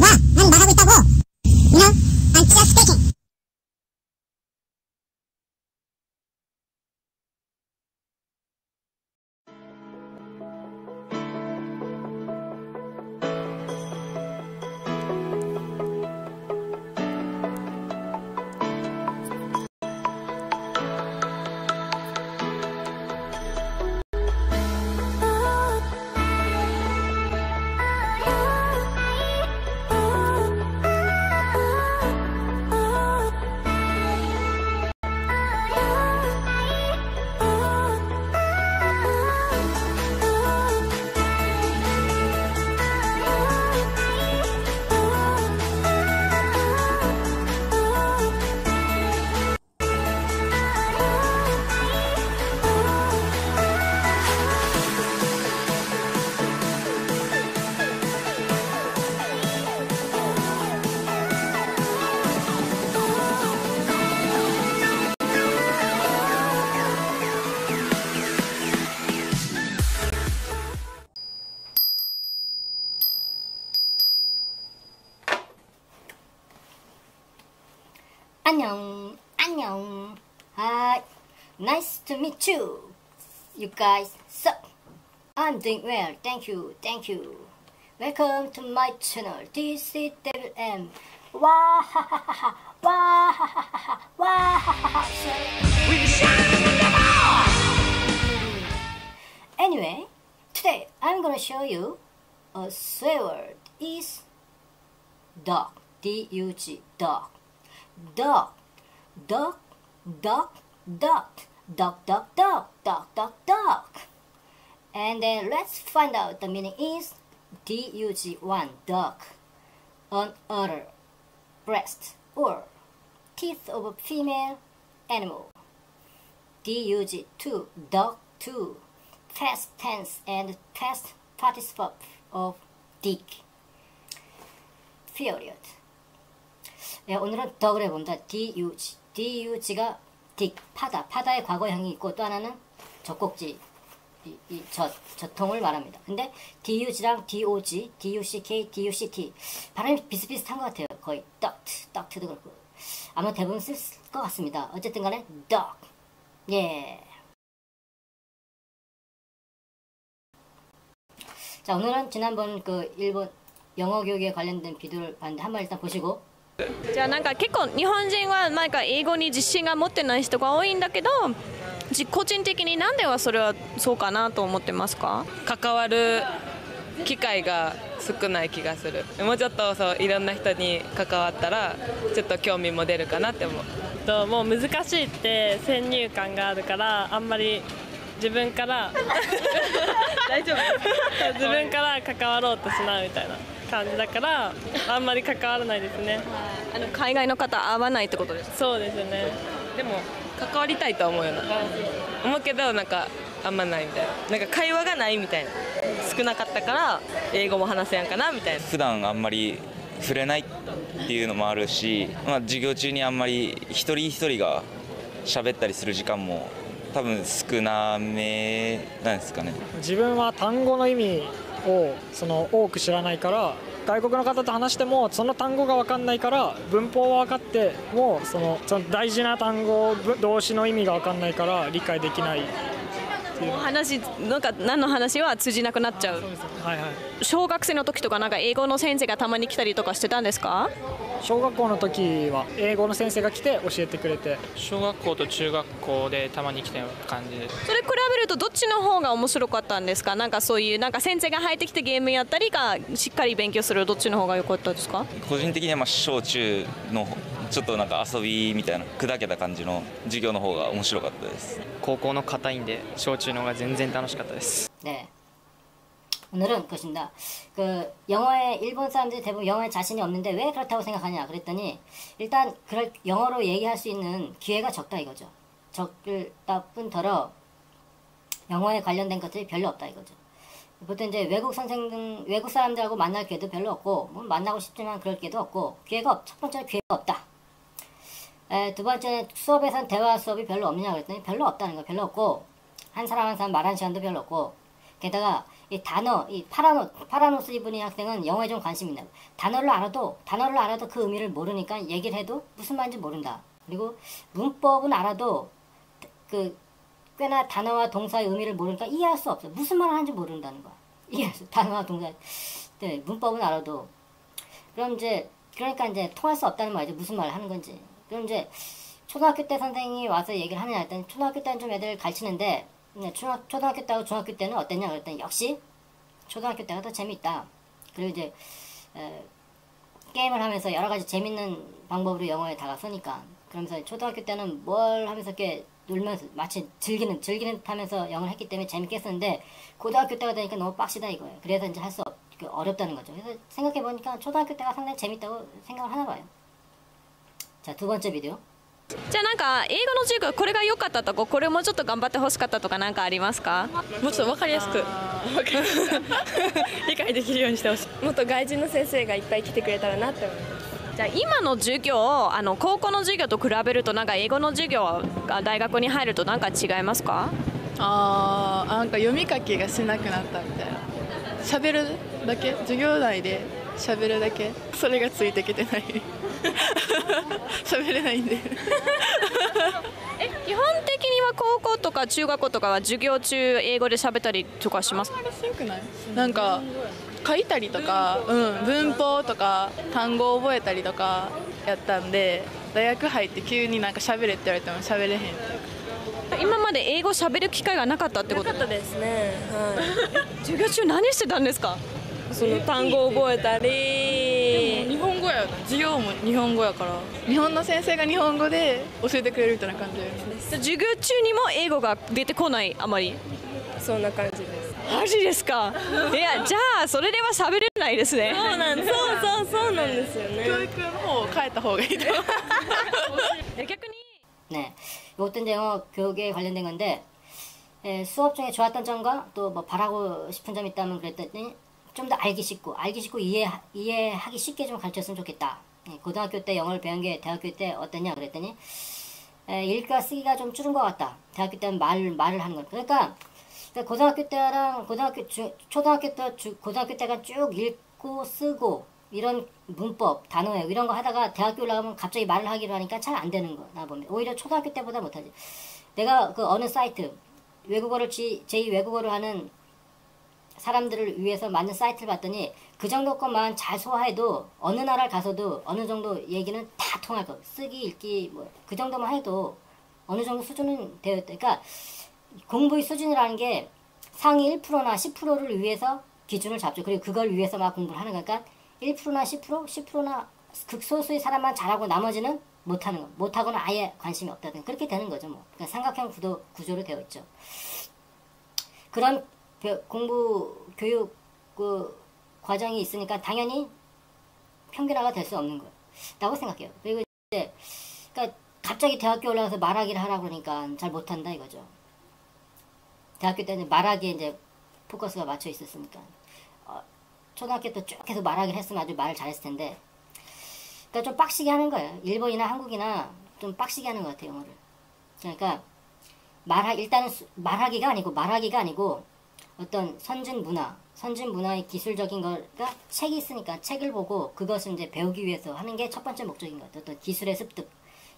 は何バカ 안녕 안녕 Hi, nice to meet you, you guys. So, I'm doing well, thank you, thank you. Welcome to my channel, this is David M. Wahahaha, wahahaha, wahahaha. We shall Anyway, today I'm gonna show you a swear word is dog, D-U-G, dog duck, duck, duck, duck, duck, duck, duck, duck, duck, duck. And then let's find out the meaning is D-U-G-1, duck, an other breast, or teeth of a female animal. DUG2, dog 2, past tense and past participle of dig. Period. 네, 오늘은 덕을 해본다. DUG. DUG가 딕, 파다. 파다의 과거형이 있고 또 하나는 젖꼭지, 이, 이 젖, 젖통을 말합니다. 근데 DUG랑 DOG, DUCK, DUCT 발음이 비슷비슷한 것 같아요. 거의 duct, duct도 그렇고. 아마 대부분 쓸 것 같습니다. 어쨌든 간에 dog. 예. 자, 오늘은 지난번 그 일본 영어 교육에 관련된 비디오를 봤는데 한번 일단 보시고 じゃあなんか結構日本人はなんか英語に自信が持ってない人が多いんだけどじ個人的になんではそれはそうかなと思ってますか？関わる機会が少ない気がする。もうちょっとそういろんな人に関わったらちょっと興味も出るかなって思う。ともう難しいって先入観があるからあんまり自分から 大丈夫。自分から関わろうとしないみたいな感じだからあんまり関わらないですね。あの海外の方合わないってことですか？そうですね。でも関わりたいとは思うよな。思うけどなんかあんまないみたいな。なんか会話がないみたいな。少なかったから英語も話せやんかなみたいな。普段あんまり触れないっていうのもあるし、まあ、授業中にあんまり一人一人が喋ったりする時間も多分少なめなんですかね。自分は単語の意味をその多く知らないから外国の方と話してもその単語が分かんないから文法は分かってもそのその大事な単語ぶ動詞の意味が分かんないから理解できないもう。話なんか何の話は通じなくなっちゃう。ね。はいはい。小学生の時とかなんか英語の先生がたまに来たりとかしてたんですか？小学校の時は英語の先生が来て教えてくれて。小学校と中学校でたまに来たような感じです。それ比べるとどっちの方が面白かったんですか？なんかそういうなんか先生が入ってきてゲームやったりがしっかり勉強するどっちの方が良かったですか？個人的にはまあ小中のちょっとなんか遊びみたいな砕けた感じの授業の方が面白かったです。高校の硬いんで小中の方が全然楽しかったです。 네. 오늘은 그것입니다. 그 영어에 일본 사람들이 대부분 영어에 자신이 없는데 왜 그렇다고 생각하냐 그랬더니 일단 그럴 영어로 얘기할 수 있는 기회가 적다 이거죠. 적다 뿐더러 영어에 관련된 것들이 별로 없다 이거죠. 보통 이제 외국 선생 외국 사람들하고 만날 기회도 별로 없고 뭐 만나고 싶지만 그럴 기회도 없고 기회가 없, 첫 번째는 기회가 없다. 에, 두 번째는 수업에선 대화 수업이 별로 없느냐 그랬더니 별로 없다는 거 별로 없고 한 사람 한 사람 말하는 시간도 별로 없고 게다가 이 단어, 이 파라노, 파라노스 이분이 학생은 영어에 좀 관심이 있나 봐. 단어를 알아도, 단어를 알아도 그 의미를 모르니까 얘기를 해도 무슨 말인지 모른다. 그리고 문법은 알아도 그 꽤나 단어와 동사의 의미를 모르니까 이해할 수 없어. 무슨 말을 하는지 모른다는 거야. 이해할 수, 단어와 동사. 네, 문법은 알아도. 그럼 이제, 그러니까 이제 통할 수 없다는 말이죠. 무슨 말을 하는 건지. 그럼 이제, 초등학교 때 선생님이 와서 얘기를 하느냐 했더니, 초등학교 때는 좀 애들 가르치는데, 네, 초등학, 초등학교 때하고 중학교 때는 어땠냐 그랬더니, 역시, 초등학교 때가 더 재밌다. 그리고 이제, 에, 게임을 하면서 여러 가지 재밌는 방법으로 영어에 다가서니까, 그러면서 초등학교 때는 뭘 하면서 이렇게 놀면서 마치 즐기는 즐기는 듯 하면서 영어를 했기 때문에 재밌게 했었는데 고등학교 때가 되니까 너무 빡시다 이거예요. 그래서 이제 할 수 어렵다는 거죠. 그래서 생각해 보니까 초등학교 때가 상당히 재밌다고 생각을 하나 봐요. 자 두 번째 비디오. じゃあなんか英語の授業これが良かったとかこれもうちょっと頑張ってほしかったとか何かありますか？もうちょっと分かりやすく。理解できるようにしてほしい。もっと外人の先生がいっぱい来てくれたらなって思います。じゃあ今の授業あの高校の授業と比べるとなんか英語の授業が大学に入るとなんか違いますか？あーなんか読み書きがしなくなったみたいな。喋るだけ？授業内で喋るだけ？それがついてきてない 喋れないんで。え基本的には高校とか中学校とかは授業中英語で喋ったりとかします？なんか書いたりとか、うん、文法とか単語を覚えたりとかやったんで大学入って急になんか喋れって言われても喋れへんっていうか。今まで英語喋る機会がなかったってこと？なかったですね。は 授業中何してたんですか？いその単語を覚えたり日本語やな授業も日本語やから日本の先生が日本語で教えてくれるみたいな感じです授業中にも英語が出てこないあまりそんな感じですマジですかいやじゃあそれでは喋れないですねそうなんそうそうそうなんですよね教育の方を変えた方がいいと思う逆に 네, 이것도 이제 영어 교육에 관련된 건데 에, 수업 중에 좋았던 점과 또 뭐 바라고 싶은 점이 있다면 그랬더니 좀 더 알기 쉽고 알기 쉽고 이해 이해하기 쉽게 좀 가르쳤으면 좋겠다. 예, 고등학교 때 영어를 배운 게 대학교 때 어땠냐 그랬더니 에, 읽기와 쓰기가 좀 줄은 것 같다. 대학교 때는 말 말을 하는 것. 그러니까 그러니까 고등학교 때랑 고등학교 중 초등학교 때 주, 고등학교 때가 쭉 읽고 쓰고 이런 문법 단어에 이런 거 하다가 대학교 올라가면 갑자기 말을 하기로 하니까 잘 안 되는 거나 보면 오히려 초등학교 때보다 못하지 내가 그 어느 사이트 외국어를 지, 제2 외국어를 하는 사람들을 위해서 만든 사이트를 봤더니 그 정도 것만 잘 소화해도 어느 나라를 가서도 어느 정도 얘기는 다 통할 거 쓰기 읽기 뭐 그 정도만 해도 어느 정도 수준은 되어 있다 그러니까 공부의 수준이라는 게 상위 1%나 10%를 위해서 기준을 잡죠. 그리고 그걸 위해서 막 공부를 하는 거니까 1%나 10%, 10%나 극소수의 사람만 잘하고 나머지는 못하는 거. 못하거나 아예 관심이 없다든 그렇게 되는 거죠. 뭐. 그러니까 삼각형 구도, 구조로 되어 있죠. 그런 벼- 공부, 교육 그 과정이 있으니까 당연히 평균화가 될 수 없는 거라고 생각해요. 그리고 이제 그러니까 갑자기 대학교 올라가서 말하기를 하라고 그러니까 잘 못한다 이거죠. 대학교 때는 말하기에 이제 포커스가 맞춰 있었으니까 어, 초등학교 때 쭉 계속 말하기를 했으면 아주 말을 잘했을 텐데 그러니까 좀 빡시게 하는 거예요. 일본이나 한국이나 좀 빡시게 하는 것 같아요 영어를. 그러니까 말하 일단은 수- 말하기가 아니고 말하기가 아니고 어떤 선진 문화, 선진 문화의 기술적인 거가 책이 있으니까 책을 보고 그것을 이제 배우기 위해서 하는 게 첫 번째 목적인 것 같아요. 어떤 기술의 습득,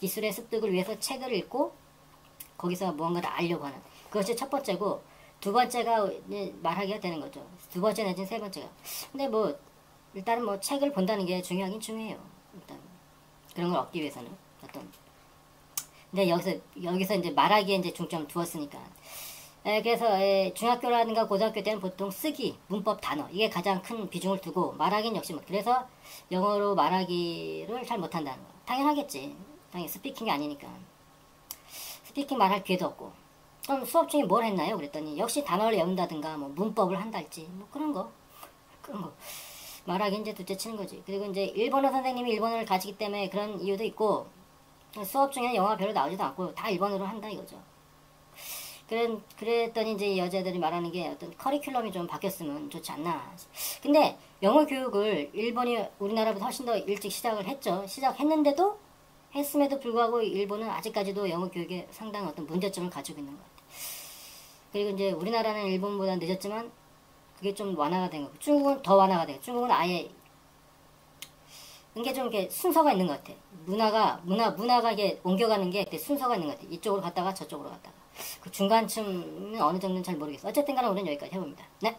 기술의 습득을 위해서 책을 읽고 거기서 무언가를 알려고 하는 그것이 첫 번째고 두 번째가 말하기가 되는 거죠. 두 번째 내지는 세 번째가. 근데 뭐 일단은 뭐 책을 본다는 게 중요하긴 중요해요. 일단 그런 걸 얻기 위해서는 어떤 근데 여기서 여기서 이제 말하기에 이제 중점 두었으니까. 에, 그래서 에, 중학교라든가 고등학교 때는 보통 쓰기, 문법, 단어 이게 가장 큰 비중을 두고 말하기는 역시 못. 그래서 영어로 말하기를 잘 못한다는 거. 당연하겠지. 당연히 speaking이 아니니까. speaking 말할 기회도 없고. 그럼 수업 중에 뭘 했나요? 그랬더니 역시 단어를 외운다든가 뭐 문법을 한달지 뭐 그런 거 그런 거 말하기 이제 둘째 치는 거지. 그리고 이제 일본어 선생님이 일본어를 가지기 때문에 그런 이유도 있고 수업 중에 영어가 별로 나오지도 않고 다 일본어로 한다 이거죠. 그랬, 그랬더니 이제 여자들이 말하는 게 어떤 커리큘럼이 좀 바뀌었으면 좋지 않나. 근데 영어 교육을 일본이 우리나라보다 훨씬 더 일찍 시작을 했죠. 시작했는데도 했음에도 불구하고 일본은 아직까지도 영어 교육에 상당한 어떤 문제점을 가지고 있는 것 같아요. 그리고 이제 우리나라는 일본보다 늦었지만 그게 좀 완화가 된 거고 중국은 더 완화가 돼요. 중국은 아예 이게 좀 이렇게 순서가 있는 것 같아요. 문화가 문화 문화가 이게 옮겨가는 게 순서가 있는 것 같아요. 이쪽으로 갔다가 저쪽으로 갔다가. 그 중간쯤은 어느 정도는 잘 모르겠어. 어쨌든 간에 오늘은 여기까지 해봅니다. 네.